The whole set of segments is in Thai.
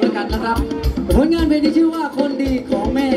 กันนะครับผลงานเพลงที่ชื่อว่าคนดีของแม่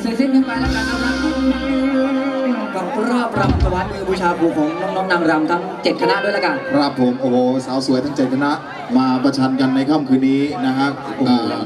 เสร็จสิ้นกันไปแล้วกันนะครับกับรอบรำถวายมือบูชาครูของน้องๆนางรำทั้ง7คณะด้วยแล้วกันครับผมโอ้โหสาวสวยทั้งเจ็ดคณะ มาประชันกันในค่ำคืนนี้นะฮะอ่า